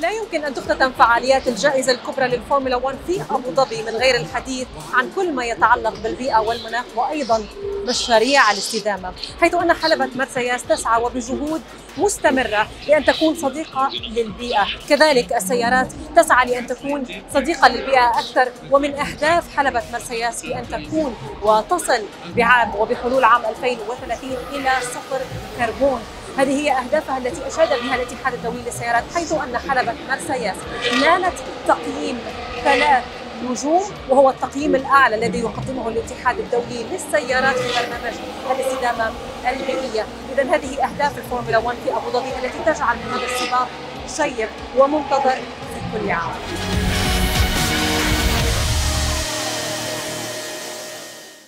لا يمكن أن تختتم فعاليات الجائزة الكبرى للفورمولا 1 في أبو ظبي من غير الحديث عن كل ما يتعلق بالبيئة والمناخ وأيضا مشاريع الاستدامة حيث أن حلبة مرسياس تسعى وبجهود مستمرة لأن تكون صديقة للبيئة. كذلك السيارات تسعى لأن تكون صديقة للبيئة أكثر ومن أهداف حلبة مرسياس في أن تكون وتصل بعام وبحلول عام 2030 إلى صفر كربون. هذه هي أهدافها التي أشاد بها الاتحاد الدولي للسيارات حيث أن حلبة مرسياس نالت تقييم ثلاث نجوم وهو التقييم الأعلى الذي يقدمه الاتحاد الدولي للسيارات في برنامج الاستدامة البيئية إذا هذه أهداف الفورمولا 1 في أبو ظبي التي تجعل من هذا السباق شيق ومنتظر في كل عام.